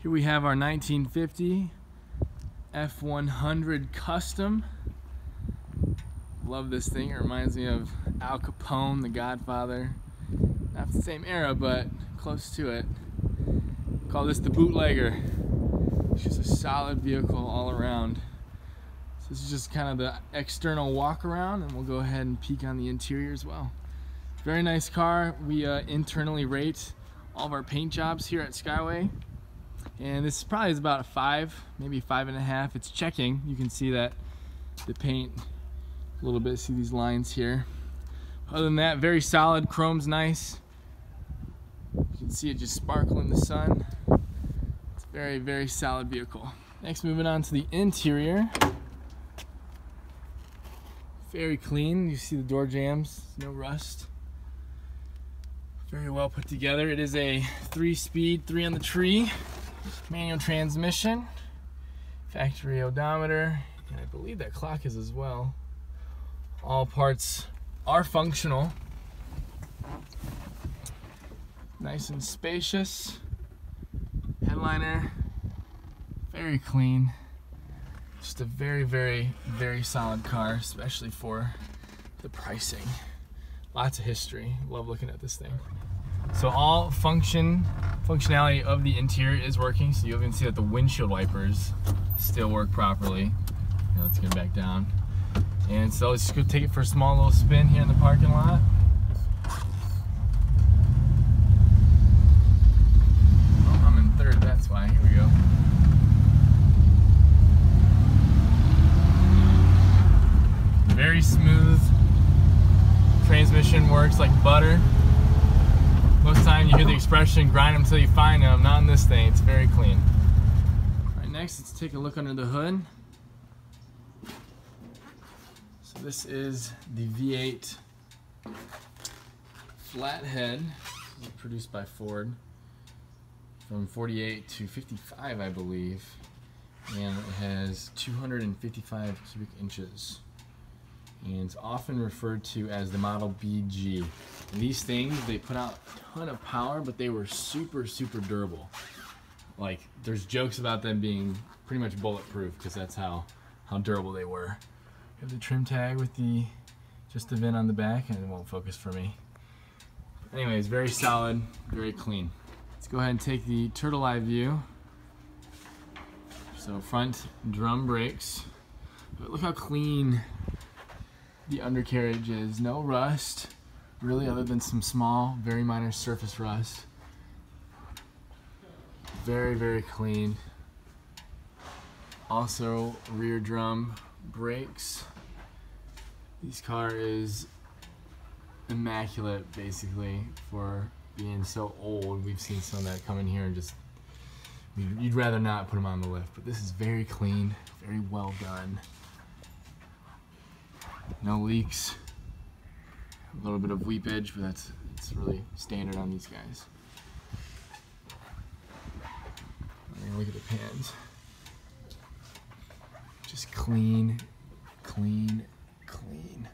Here we have our 1950 F100 Custom. Love this thing. It reminds me of Al Capone, the Godfather. Not the same era, but close to it. Call this the bootlegger. It's just a solid vehicle all around. So this is just kind of the external walk around and we'll go ahead and peek on the interior as well. Very nice car. We uh, internally rate all of our paint jobs here at Skyway. And this probably is about a five, maybe five and a half. It's checking. You can see that the paint a little bit. See these lines here. Other than that, very solid. Chrome's nice. You can see it just sparkle in the sun. It's a very, very solid vehicle. Next, moving on to the interior. Very clean. You see the door jambs no rust. Very well put together. It is a three speed, three on the tree, manual transmission, factory odometer, and I believe that clock is as well. All parts are functional. Nice and spacious. Headliner, very clean. Just a very, very, very solid car, especially for the pricing. Lots of history. Love looking at this thing. So all function, functionality of the interior is working. So you even see that the windshield wipers still work properly. let's get back down. And so let's just go take it for a small little spin here in the parking lot. Oh, I'm in third, that's why. Here we go. Very smooth. Transmission works like butter. Most time you hear the expression, grind them until you find them. Not in this thing, it's very clean. All right, next let's take a look under the hood. So this is the V8 flathead produced by Ford from 48 to 55 I believe and it has 255 cubic inches and it's often referred to as the Model BG. These things, they put out a ton of power, but they were super, super durable. Like, there's jokes about them being pretty much bulletproof because that's how, how durable they were. We have the trim tag with the just the vent on the back, and it won't focus for me. Anyways, very solid, very clean. Let's go ahead and take the turtle eye view. So front drum brakes. But look how clean the undercarriage is. No rust, really, other than some small, very minor surface rust. Very, very clean. Also, rear drum brakes. This car is immaculate, basically, for being so old. We've seen some that come in here and just, you'd rather not put them on the lift, but this is very clean, very well done no leaks. A little bit of weepage, but that's it's really standard on these guys. look at the pans. Just clean, clean, clean.